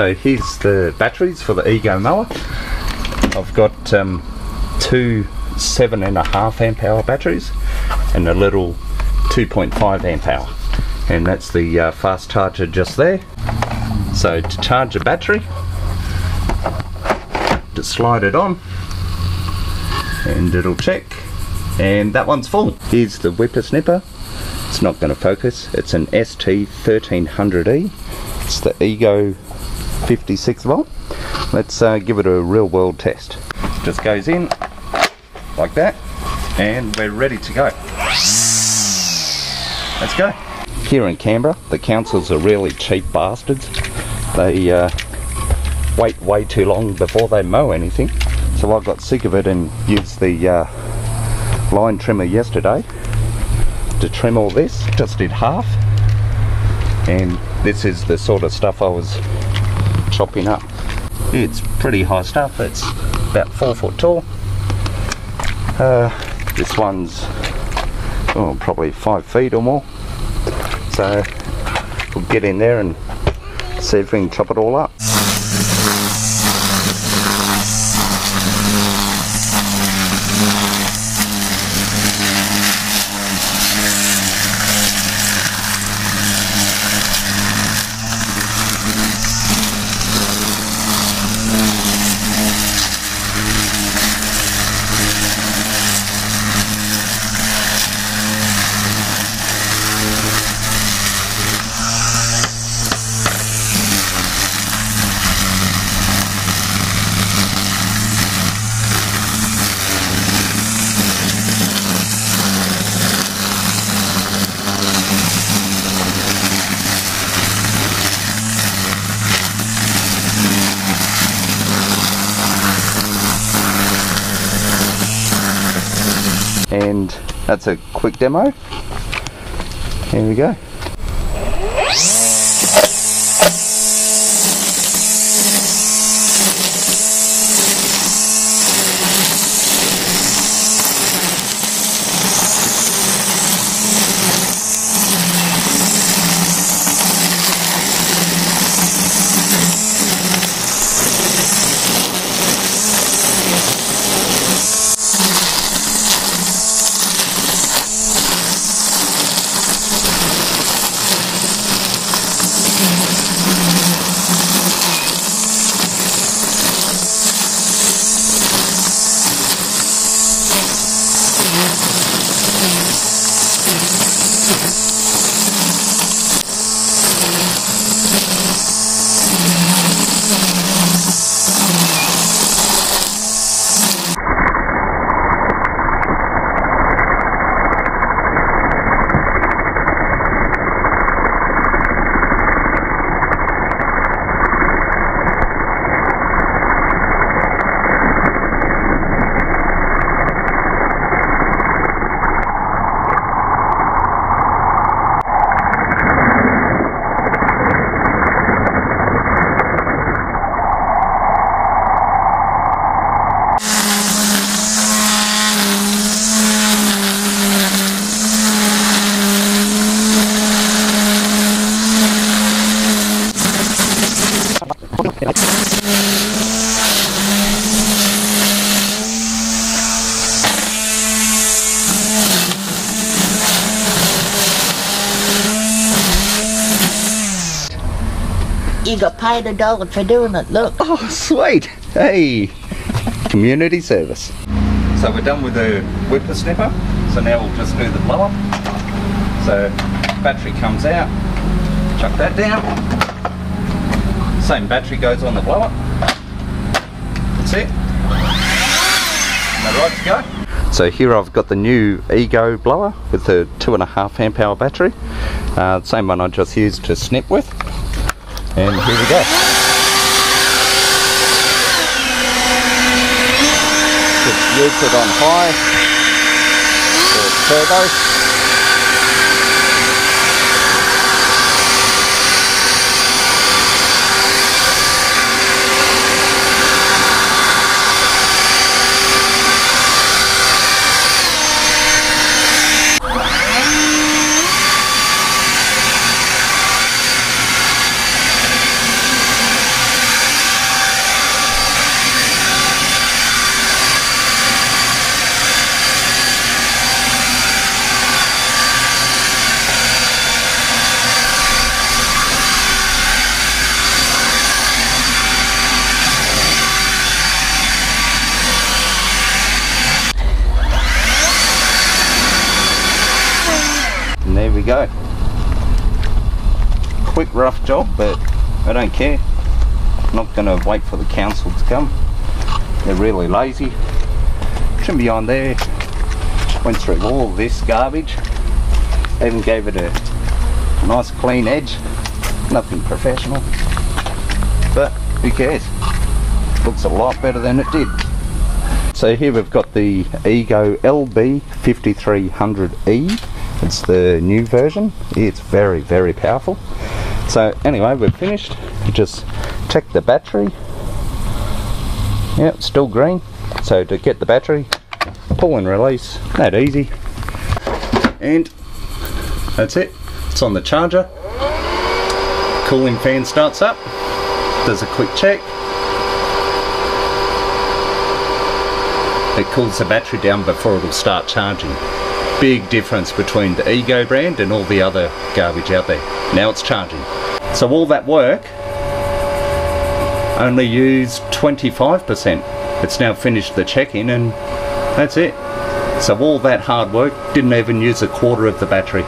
So here's the batteries for the Ego mower. I've got um, two seven and a half amp hour batteries and a little 2.5 amp hour. And that's the uh, fast charger just there. So to charge a battery just slide it on and it'll check. And that one's full. Here's the whippersnipper it's not going to focus. It's an ST1300E it's the Ego 56 volt. Let's uh, give it a real world test. Just goes in like that and we're ready to go. Let's go. Here in Canberra the councils are really cheap bastards. They uh, wait way too long before they mow anything. So I got sick of it and used the uh, line trimmer yesterday to trim all this just did half. And this is the sort of stuff I was chopping up it's pretty high stuff it's about four foot tall uh, this one's oh, probably five feet or more. So we'll get in there and see if we can chop it all up. And that's a quick demo. Here we go. You got paid a dollar for doing it, look. Oh, sweet. Hey, community service. So we're done with the whippersnipper. So now we'll just do the blower. So battery comes out, chuck that down. Same battery goes on the blower. That's it. And we're right to go. So here I've got the new Ego blower with the two and a half amp hour battery. Uh, same one I just used to snip with. And here we go. Just use it on high or turbo. Go. Quick rough job but I don't care. I'm not going to wait for the council to come. They're really lazy. Trim behind there. Went through all this garbage. Even gave it a nice clean edge. Nothing professional. But who cares? Looks a lot better than it did. So here we've got the Ego LB 5300E. It's the new version. It's very, very powerful. So anyway, we're finished. Just check the battery. Yep, still green. So to get the battery, pull and release, that easy. And that's it. It's on the charger. Cooling fan starts up. Does a quick check. It cools the battery down before it'll start charging. Big difference between the Ego brand and all the other garbage out there. Now it's charging. So all that work only used 25%. It's now finished the check-in and that's it. So all that hard work didn't even use a quarter of the battery.